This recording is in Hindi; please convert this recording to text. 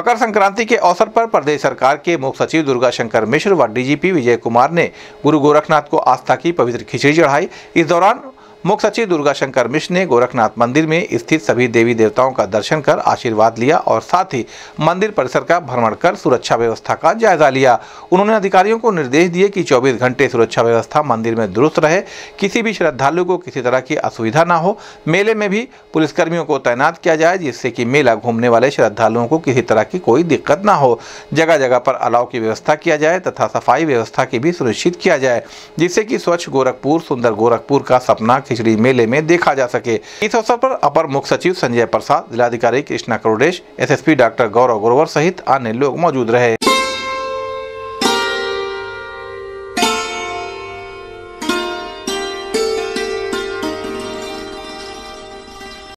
मकर संक्रांति के अवसर पर प्रदेश सरकार के मुख्य सचिव दुर्गा शंकर मिश्र व डीजीपी विजय कुमार ने गुरु गोरखनाथ को आस्था की पवित्र खिचड़ी चढ़ाई। इस दौरान मुख्य सचिव दुर्गा शंकर मिश्र ने गोरखनाथ मंदिर में स्थित सभी देवी देवताओं का दर्शन कर आशीर्वाद लिया और साथ ही मंदिर परिसर का भ्रमण कर सुरक्षा व्यवस्था का जायजा लिया। उन्होंने अधिकारियों को निर्देश दिए कि 24 घंटे सुरक्षा व्यवस्था मंदिर में दुरुस्त रहे, किसी भी श्रद्धालु को किसी तरह की असुविधा न हो। मेले में भी पुलिसकर्मियों को तैनात किया जाए, जिससे कि मेला घूमने वाले श्रद्धालुओं को किसी तरह की कोई दिक्कत न हो। जगह जगह पर अलाव की व्यवस्था किया जाए तथा सफ़ाई व्यवस्था की भी सुनिश्चित किया जाए, जिससे कि स्वच्छ गोरखपुर, सुंदर गोरखपुर का सपना खिचड़ी मेले में देखा जा सके। इस अवसर पर अपर मुख्य सचिव संजय प्रसाद, जिलाधिकारी कृष्णा करोडेश एसएसपी डॉक्टर गौरव ग्रोवर सहित अन्य लोग मौजूद रहे।